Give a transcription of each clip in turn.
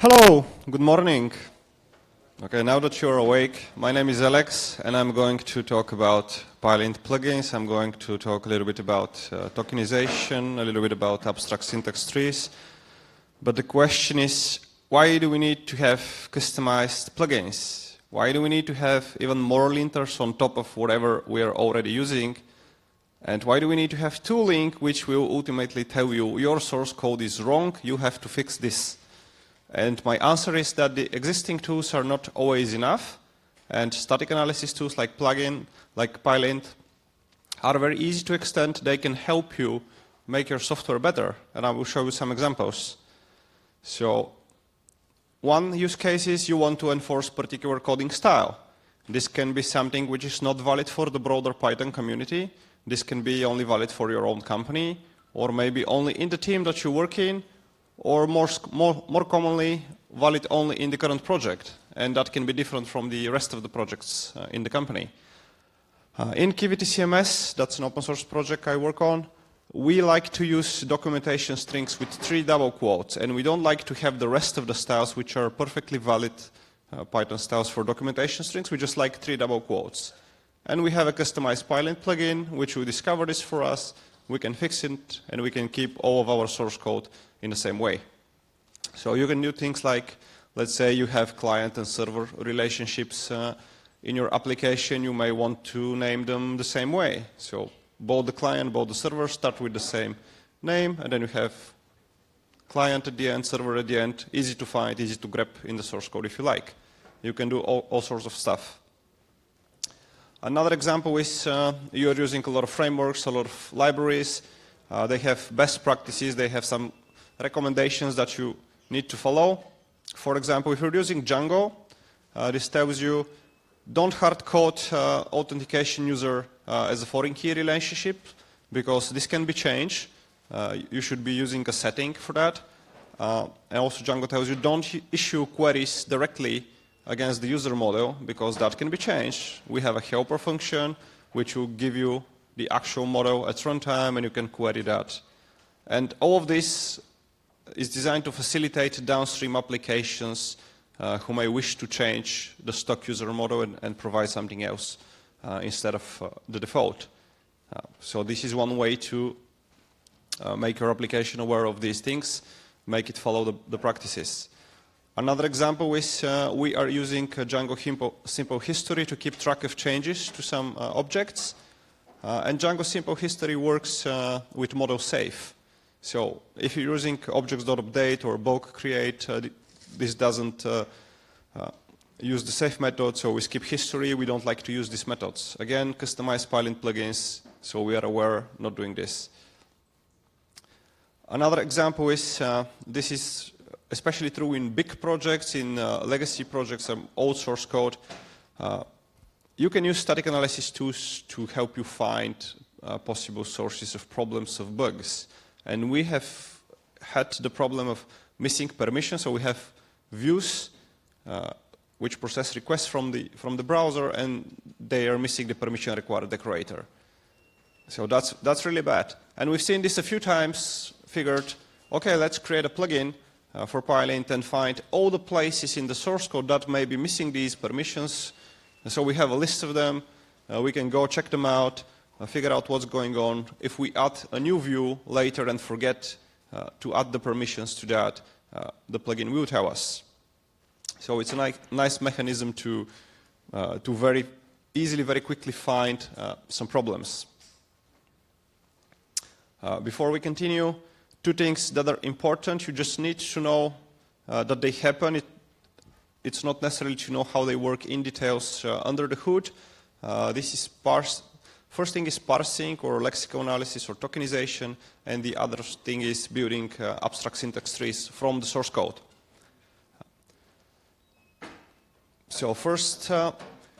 Hello, good morning. Okay, now that you're awake, my name is Alex, and I'm going to talk about PyLint plugins. I'm going to talk a little bit about uh, tokenization, a little bit about abstract syntax trees. But the question is, why do we need to have customized plugins? Why do we need to have even more linters on top of whatever we are already using? And why do we need to have tooling which will ultimately tell you your source code is wrong, you have to fix this? And my answer is that the existing tools are not always enough, and static analysis tools like plugin, like PyLint, are very easy to extend. They can help you make your software better, and I will show you some examples. So, one use case is you want to enforce particular coding style. This can be something which is not valid for the broader Python community. This can be only valid for your own company, or maybe only in the team that you work in, or more, more, more commonly valid only in the current project, and that can be different from the rest of the projects uh, in the company. Uh, in Kiwi TCMS, that's an open source project I work on, we like to use documentation strings with three double quotes, and we don't like to have the rest of the styles which are perfectly valid uh, Python styles for documentation strings. We just like three double quotes. And we have a customized PyLint plugin, which will discover this for us. We can fix it, and we can keep all of our source code in the same way. So you can do things like, let's say you have client and server relationships uh, in your application, you may want to name them the same way. So both the client, both the server start with the same name, and then you have client at the end, server at the end, easy to find, easy to grab in the source code if you like. You can do all, all sorts of stuff. Another example is uh, you are using a lot of frameworks, a lot of libraries. Uh, they have best practices, they have some recommendations that you need to follow. For example, if you're using Django, uh, this tells you don't hard code uh, authentication user uh, as a foreign key relationship because this can be changed. Uh, you should be using a setting for that. And also Django tells you don't issue queries directly against the user model because that can be changed. We have a helper function which will give you the actual model at runtime and you can query that. And all of this is designed to facilitate downstream applications uh, who may wish to change the stock user model and, and provide something else uh, instead of uh, the default. Uh, so this is one way to uh, make your application aware of these things, make it follow the, the practices. Another example is uh, we are using Django simple, History to keep track of changes to some objects. and Django Simple History works with model save. So if you're using objects.update or bulk create, uh, this doesn't uh, uh, use the save method, so we skip history. We don't like to use these methods. Again, customized PyLint plugins, so we are aware not doing this. Another example is, uh, this is especially true in big projects, in uh, legacy projects, um, old source code. Uh, you can use static analysis tools to help you find possible sources of problems of bugs. And we have had the problem of missing permission, so we have views uh, which process requests from the, from the browser and they are missing the permission required decorator. So that's, that's really bad. And we've seen this a few times, figured, okay, let's create a plugin uh, for PyLint and find all the places in the source code that may be missing these permissions. And so we have a list of them. Uh, we can go check them out, uh, figure out what's going on. If we add a new view later and forget uh, to add the permissions to that, uh, the plugin will tell us. So it's a ni nice mechanism to, uh, to very easily, very quickly find some problems. Before we continue, two things that are important. You just need to know that they happen. It, it's not necessarily to know how they work in details under the hood. this is parse First thing is parsing or lexical analysis or tokenization, and the other thing is building uh, abstract syntax trees from the source code. So first, uh,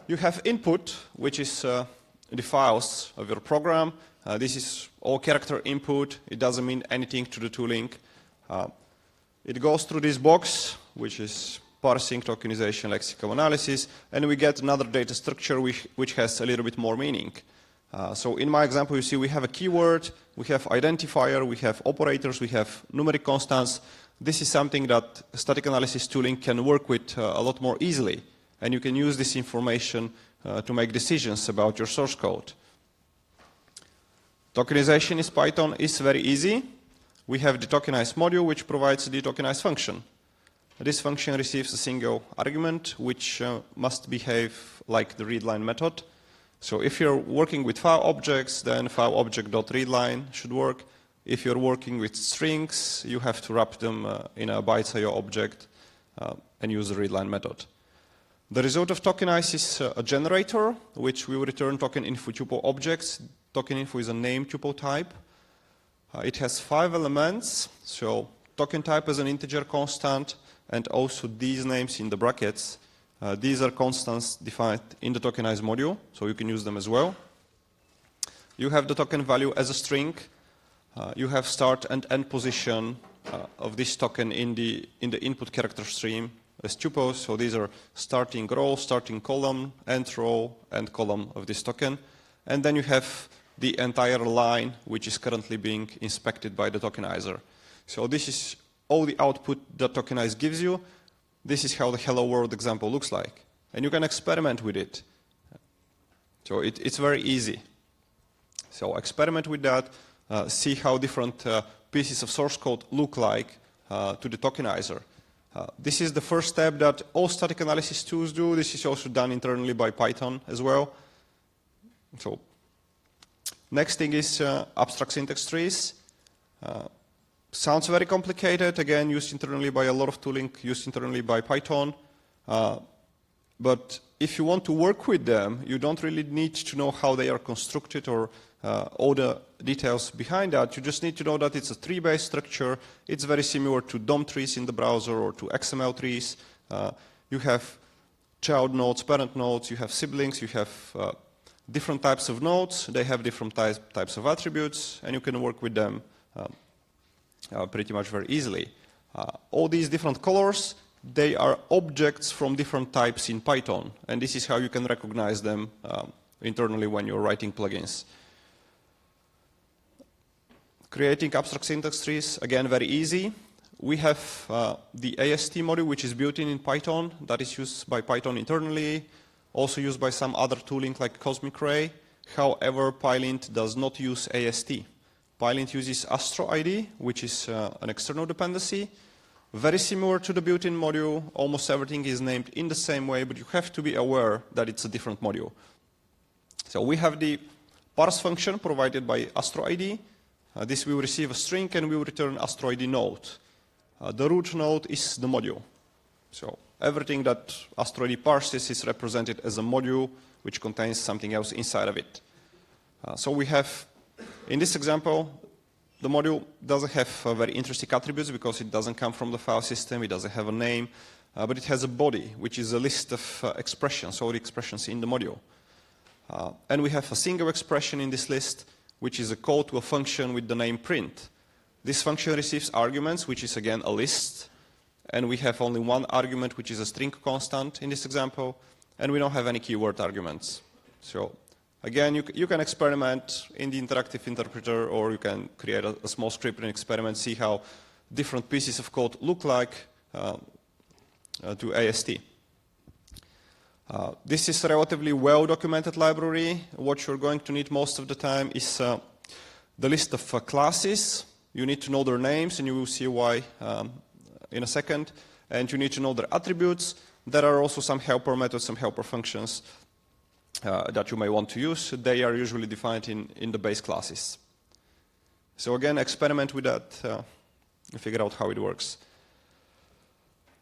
you have input, which is uh, the files of your program. Uh, this is all character input. It doesn't mean anything to the tooling. Uh, it goes through this box, which is parsing, tokenization, lexical analysis, and we get another data structure which, which has a little bit more meaning. Uh, so in my example, you see we have a keyword, we have identifier, we have operators, we have numeric constants. this is something that static analysis tooling can work with uh, a lot more easily. And you can use this information uh, to make decisions about your source code. Tokenization in Python is very easy. We have the tokenize module, which provides the tokenize function. This function receives a single argument, which uh, must behave like the readline method. So if you're working with file objects, then file object.readline should work. If you're working with strings, you have to wrap them uh, in a bytes.io object uh, and use the readline method. The result of tokenize is uh, a generator, which will return token info tuple objects. Token info is a name tuple type. Uh, it has five elements, so token type is an integer constant, and also these names in the brackets. Uh, these are constants defined in the tokenize module, so you can use them as well. You have the token value as a string. Uh, you have start and end position uh, of this token in the, in the input character stream as tuples. So these are starting row, starting column, end row, end column of this token. And then you have the entire line, which is currently being inspected by the tokenizer. So this is all the output that tokenize gives you. This is how the hello world example looks like. And you can experiment with it. So it, it's very easy. So experiment with that, uh, see how different uh, pieces of source code look like uh, to the tokenizer. Uh, this is the first step that all static analysis tools do. This is also done internally by Python as well. So next thing is uh, abstract syntax trees. Uh, sounds very complicated, again, used internally by a lot of tooling, used internally by Python. But if you want to work with them, you don't really need to know how they are constructed or uh, all the details behind that. You just need to know that it's a tree-based structure. It's very similar to DOM trees in the browser or to XML trees. Uh, you have child nodes, parent nodes, you have siblings, you have uh, different types of nodes. They have different types, types of attributes, and you can work with them um, uh, pretty much very easily. Uh, all these different colors, they are objects from different types in Python, and this is how you can recognize them um, internally when you're writing plugins. Creating abstract syntax trees, again, very easy. We have uh, the AST module, which is built in in Python, that is used by Python internally, also used by some other tooling like Cosmic Ray. However, Pylint does not use AST. Pylint uses astroid, which is uh, an external dependency. Very similar to the built-in module, almost everything is named in the same way, but you have to be aware that it's a different module. So we have the parse function provided by astroid, uh, this will receive a string and will return astroid node. Uh, the root node is the module. So everything that astroid parses is represented as a module which contains something else inside of it. Uh, so we have, in this example, the module doesn't have uh, very interesting attributes because it doesn't come from the file system, it doesn't have a name, uh, but it has a body, which is a list of uh, expressions, all the expressions in the module. Uh, and we have a single expression in this list, which is a call to a function with the name print. This function receives arguments, which is again a list, and we have only one argument, which is a string constant in this example, and we don't have any keyword arguments. So again, you, you can experiment in the interactive interpreter, or you can create a, a small script and experiment, see how different pieces of code look like uh, uh, to AST. Uh, this is a relatively well-documented library. What you're going to need most of the time is uh, the list of uh, classes. You need to know their names, and you will see why um, in a second. And you need to know their attributes. There are also some helper methods, some helper functions uh, that you may want to use. They are usually defined in, in the base classes. So again, experiment with that uh, and figure out how it works.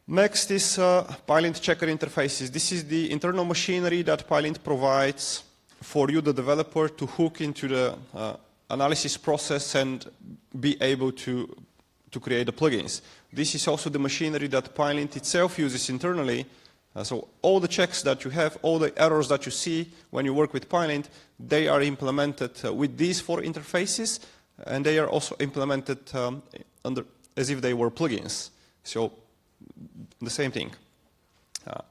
Next is uh, Pylint checker interfaces. This is the internal machinery that Pylint provides for you, the developer, to hook into the uh, analysis process and be able to, to create the plugins. This is also the machinery that Pylint itself uses internally. Uh, so all the checks that you have, all the errors that you see when you work with Pylint, they are implemented uh, with these four interfaces, and they are also implemented um, under, as if they were plugins. So the same thing. Uh,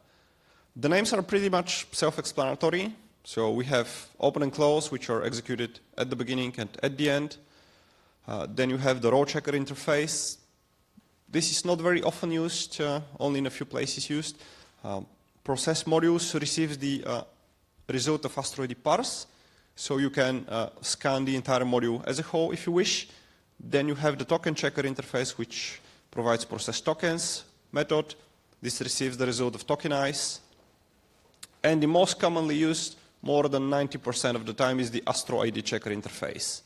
the names are pretty much self-explanatory. So we have open and close, which are executed at the beginning and at the end. Uh, then you have the raw checker interface. this is not very often used, uh, only in a few places used. Um, process modules receives the uh, result of astroid parse, so you can uh, scan the entire module as a whole if you wish. Then you have the token checker interface, which provides process tokens method. This receives the result of tokenize. And the most commonly used, more than 90% of the time, is the astroid checker interface.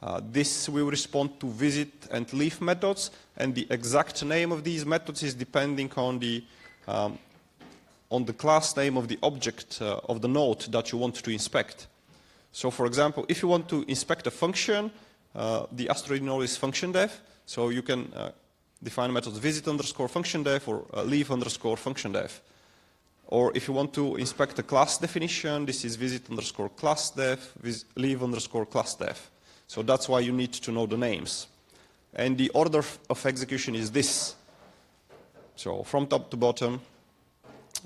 Uh, this will respond to visit and leave methods, and the exact name of these methods is depending on the, um, on the class name of the object uh, of the node that you want to inspect. So for example, if you want to inspect a function, uh, the astroid node is function def, so you can uh, define methods visit underscore function def or uh, leave underscore function def. Or if you want to inspect a class definition, this is visit underscore class def, leave underscore class def. So that's why you need to know the names. And the order of execution is this. So from top to bottom,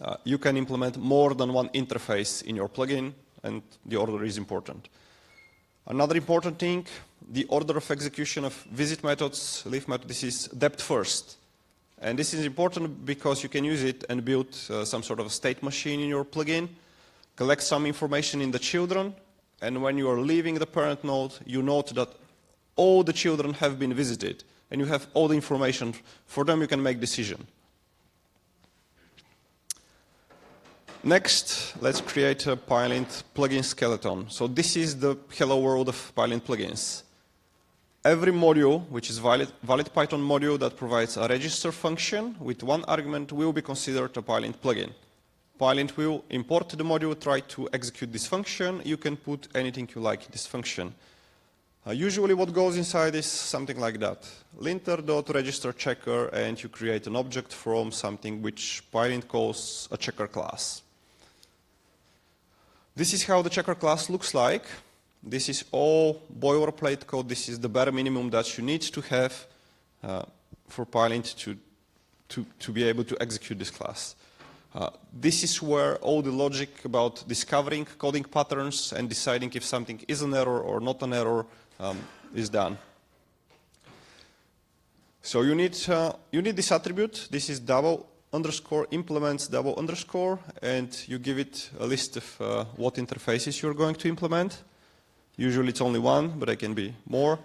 uh, you can implement more than one interface in your plugin, and the order is important. Another important thing, the order of execution of visit methods, leave methods, this is depth first. And this is important because you can use it and build uh, some sort of state machine in your plugin, collect some information in the children, and when you are leaving the parent node, you note that all the children have been visited, and you have all the information. For them, you can make decision. Next, let's create a Pylint plugin skeleton. So this is the hello world of Pylint plugins. Every module, which is valid, valid Python module that provides a register function with one argument will be considered a Pylint plugin. Pylint will import the module, try to execute this function. You can put anything you like in this function. Uh, usually what goes inside is something like that. linter.register checker and you create an object from something which Pylint calls a checker class. This is how the checker class looks like. This is all boilerplate code. This is the bare minimum that you need to have uh, for Pylint to, to, to be able to execute this class. Uh, this is where all the logic about discovering coding patterns and deciding if something is an error or not an error um, is done. So you need, uh, you need this attribute. This is double underscore implements double underscore, and you give it a list of uh, what interfaces you're going to implement. Usually it's only one, but it can be more.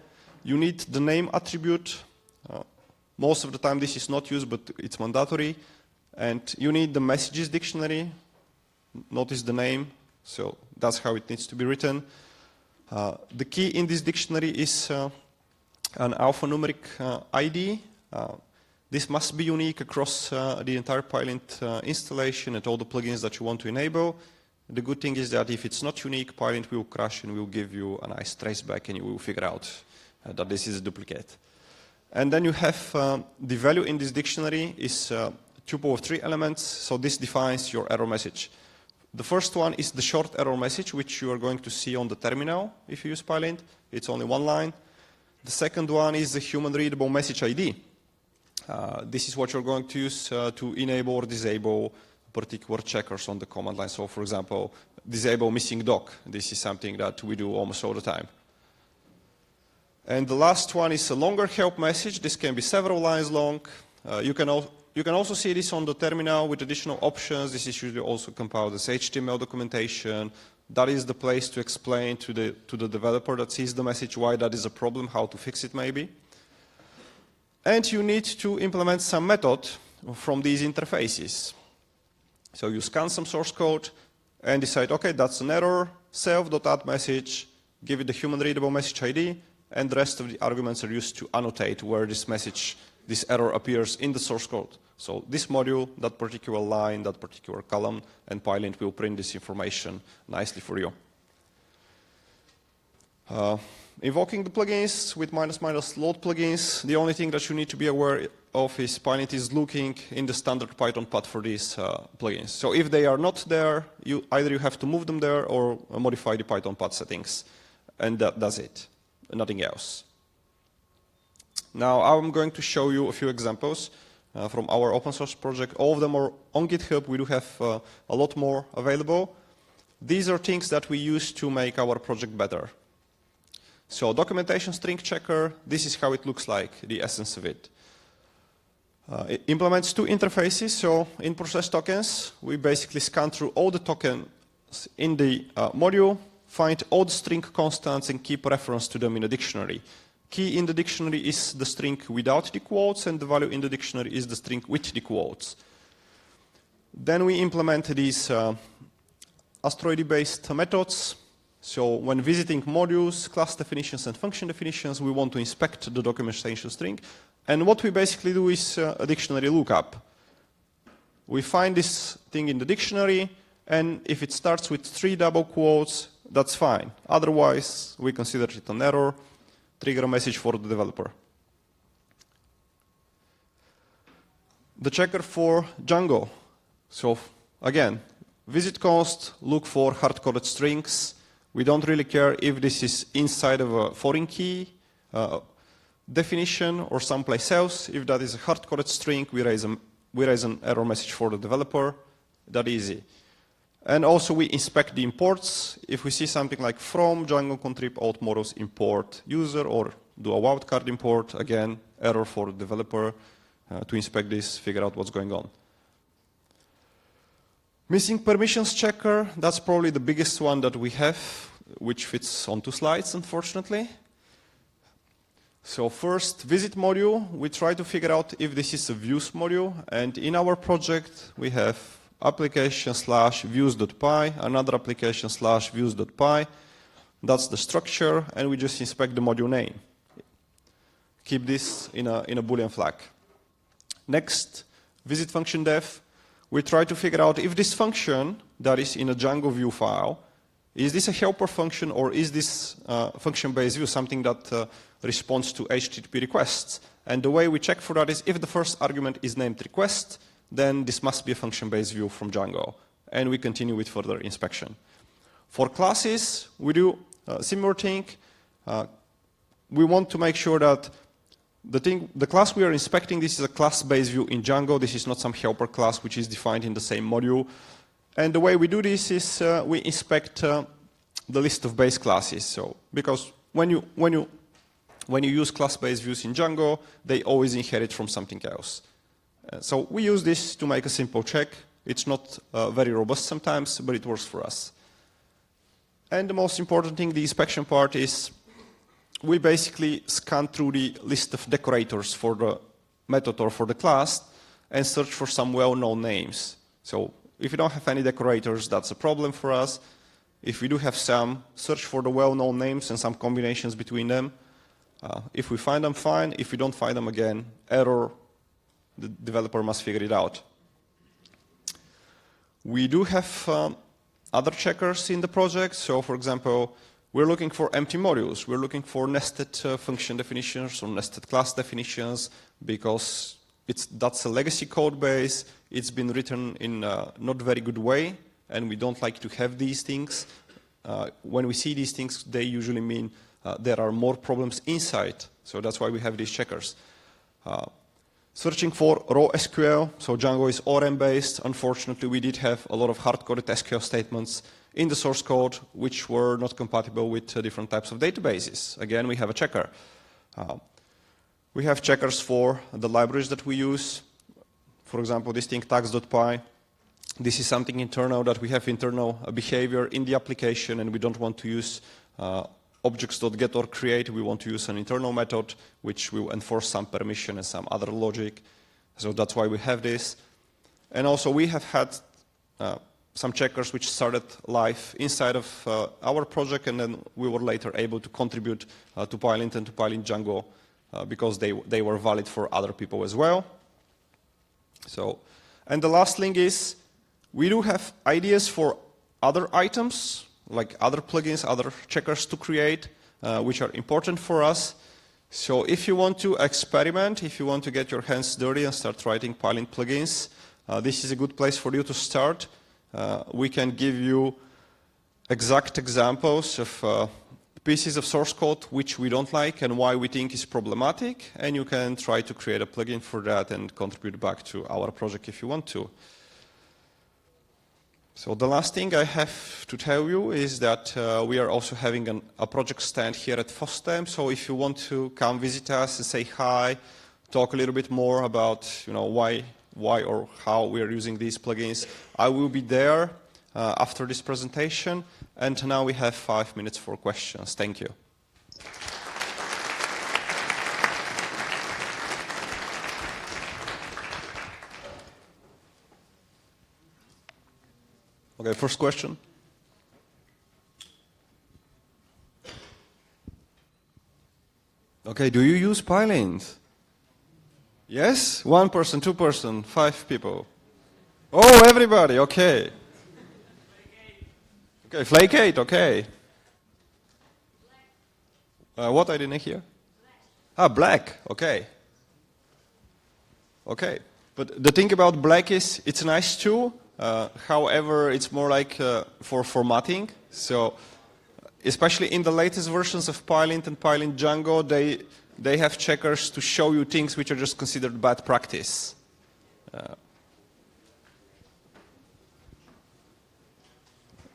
You need the name attribute. Uh, most of the time this is not used, but it's mandatory. And you need the messages dictionary. Notice the name. So that's how it needs to be written. Uh, the key in this dictionary is uh, an alphanumeric uh, ID. Uh, this must be unique across uh, the entire Pylint uh, installation and all the plugins that you want to enable. The good thing is that if it's not unique, Pylint will crash and will give you a nice traceback and you will figure out that this is a duplicate. And then you have the value in this dictionary is tuple of three elements, so this defines your error message. The first one is the short error message, which you are going to see on the terminal if you use Pylint. It's only one line. The second one is the human readable message ID. Uh, this is what you're going to use uh, to enable or disable particular checkers on the command line. So for example, disable missing doc. This is something that we do almost all the time. And the last one is a longer help message. This can be several lines long. Uh, you can you can also see this on the terminal with additional options. This is usually also compiled as HTML documentation. That is the place to explain to the, to the developer that sees the message why that is a problem, how to fix it maybe. And you need to implement some method from these interfaces. So you scan some source code and decide, okay, that's an error, self.add message, give it the human readable message ID, and the rest of the arguments are used to annotate where this message, this error appears in the source code. So this module, that particular line, that particular column, and Pylint will print this information nicely for you. Uh, invoking the plugins with minus minus load plugins, the only thing that you need to be aware of is Pylint is looking in the standard Python path for these uh, plugins. So if they are not there, you, either you have to move them there or modify the Python path settings. And that does it, nothing else. Now I'm going to show you a few examples uh, from our open source project. All of them are on GitHub. We do have uh, a lot more available. These are things that we use to make our project better. So documentation string checker, this is how it looks like, the essence of it. Uh, it implements two interfaces. So in process tokens, we basically scan through all the tokens in the uh, module, find all the string constants and keep reference to them in a dictionary. Key in the dictionary is the string without the quotes, and the value in the dictionary is the string with the quotes. Then we implement these uh, astroid-based methods. So when visiting modules, class definitions, and function definitions, we want to inspect the documentation string. And what we basically do is uh, a dictionary lookup. We find this thing in the dictionary, and if it starts with three double quotes, that's fine. Otherwise, we consider it an error, trigger a message for the developer. The checker for Django. So again, visit const, look for hard-coded strings. We don't really care if this is inside of a foreign key uh, definition or someplace else. If that is a hard-coded string, we raise, a, we raise an error message for the developer. That easy. And also we inspect the imports. If we see something like from Django contrib auth models import user or do a wildcard import, again, error for the developer uh, to inspect this, figure out what's going on. Missing permissions checker, that's probably the biggest one that we have, which fits on two slides, unfortunately. So first, visit module, we try to figure out if this is a views module, and in our project we have application slash views.py, another application slash views.py. That's the structure, and we just inspect the module name. Keep this in a, in a Boolean flag. Next, visit function def. We try to figure out if this function that is in a Django view file, is this a helper function or is this uh, function-based view something that uh, responds to HTTP requests? And the way we check for that is if the first argument is named request, then this must be a function-based view from Django. And we continue with further inspection. For classes, we do a similar thing. Uh, we want to make sure that the, thing, the class we are inspecting, this is a class-based view in Django. This is not some helper class which is defined in the same module. And the way we do this is uh, we inspect uh, the list of base classes. So because when you, when you, when you use class-based views in Django, they always inherit from something else. Uh, so we use this to make a simple check. It's not uh, very robust sometimes, but it works for us. And the most important thing, the inspection part, is we basically scan through the list of decorators for the method or for the class and search for some well-known names. So if you don't have any decorators, that's a problem for us. If we do have some, search for the well-known names and some combinations between them. Uh, if we find them, fine. If we don't find them, again, error, the developer must figure it out. We do have um, other checkers in the project. So, for example, we're looking for empty modules. We're looking for nested uh, function definitions or nested class definitions because it's, that's a legacy code base. It's been written in a not very good way, and we don't like to have these things. Uh, when we see these things, they usually mean uh, there are more problems inside. So that's why we have these checkers. Uh, Searching for raw SQL, so Django is ORM based. Unfortunately, we did have a lot of hard-coded SQL statements in the source code which were not compatible with uh, different types of databases. Again, we have a checker. Uh, we have checkers for the libraries that we use. For example, this thing tags.py. This is something internal that we have internal uh, behavior in the application and we don't want to use uh, objects.get or create, we want to use an internal method which will enforce some permission and some other logic. So that's why we have this. And also we have had uh, some checkers which started live inside of uh, our project and then we were later able to contribute uh, to PyLint and to PyLint Django uh, because they, they were valid for other people as well. So, and the last thing is we do have ideas for other items like other plugins, other checkers to create, uh, which are important for us. So if you want to experiment, if you want to get your hands dirty and start writing PyLint plugins, uh, this is a good place for you to start. Uh, we can give you exact examples of uh, pieces of source code which we don't like and why we think is problematic, and you can try to create a plugin for that and contribute back to our project if you want to. So the last thing I have to tell you is that uh, we are also having an, a project stand here at FOSDEM. So if you want to come visit us and say hi, talk a little bit more about you know why why or how we are using these plugins. I will be there uh, after this presentation, and now we have five minutes for questions. Thank you. Okay, first question. Okay, do you use Pylint? Yes? One person, two person, five people. Oh, everybody, okay. Okay, Flake8, okay. Uh, what I didn't hear? Ah, black, okay. Okay, but the thing about black is it's nice too. uh, however, it's more like uh, for formatting. So, especially in the latest versions of Pylint and Pylint Django, they they have checkers to show you things which are just considered bad practice. Uh,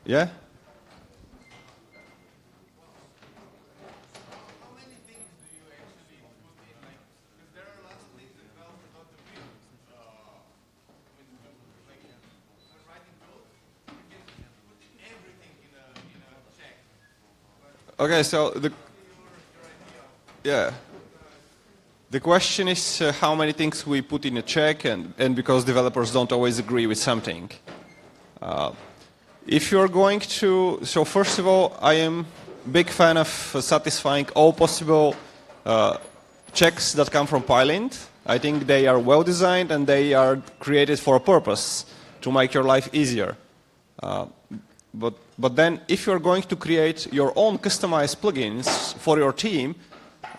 yeah. Okay, so the yeah. The question is uh, how many things we put in a check and, and because developers don't always agree with something. Uh, if you're going to, so first of all, I am a big fan of uh, satisfying all possible uh, checks that come from Pylint. I think they are well designed and they are created for a purpose to make your life easier. Uh, but, but then if you're going to create your own customized plugins for your team,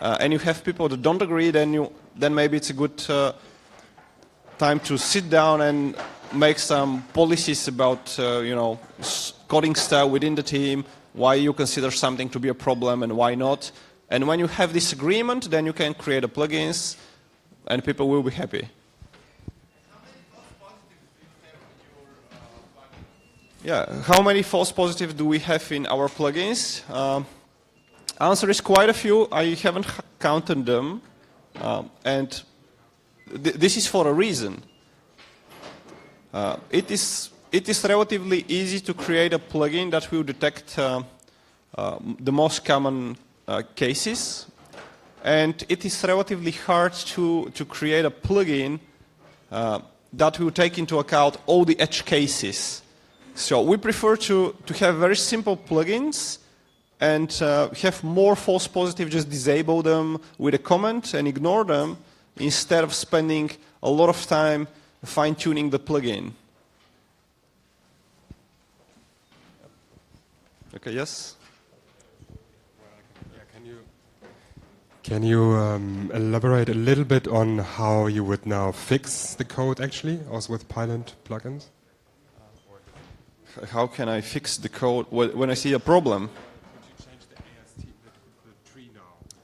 uh, and you have people that don't agree, then, you, then maybe it's a good uh, time to sit down and make some policies about, uh, you know, coding style within the team, why you consider something to be a problem and why not. And when you have this agreement, then you can create a plugins and people will be happy. Yeah, how many false positives do we have in our plugins? Um, answer is quite a few. I haven't counted them, um, and th this is for a reason. Uh, it is it is relatively easy to create a plugin that will detect uh, uh, the most common uh, cases, and it is relatively hard to to create a plugin uh, that will take into account all the edge cases. So we prefer to, to have very simple plugins and uh, have more false positive, just disable them with a comment and ignore them instead of spending a lot of time fine-tuning the plugin. Okay, yes? Can you um, elaborate a little bit on how you would now fix the code actually, also with Pylint plugins? how can I fix the code when I see a problem?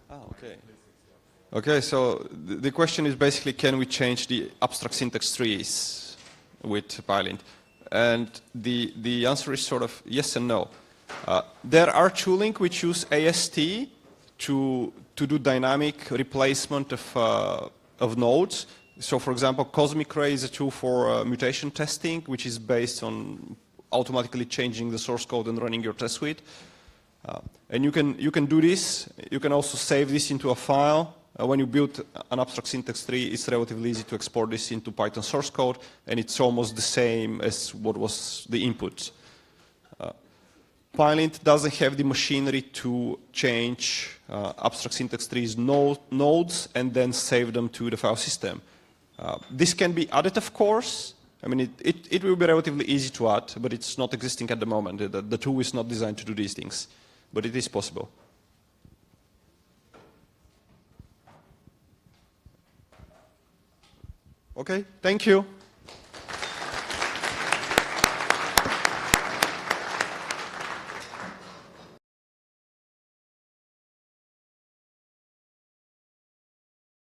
Ah, okay. Okay, so the question is basically can we change the abstract syntax trees with Pylint? And the, the answer is sort of yes and no. Uh, there are tooling which use AST to, to do dynamic replacement of, uh, of nodes. So for example, Cosmic Ray is a tool for uh, mutation testing, which is based on automatically changing the source code and running your test suite. Uh, and you can, you can do this. You can also save this into a file. Uh, when you build an abstract syntax tree, it's relatively easy to export this into Python source code, and it's almost the same as what was the input. Uh, Pylint doesn't have the machinery to change uh, abstract syntax trees node, nodes and then save them to the file system. Uh, this can be added, of course, I mean, it, it, it, will be relatively easy to add, but it's not existing at the moment. The, the tool is not designed to do these things, but it is possible. Okay, thank you.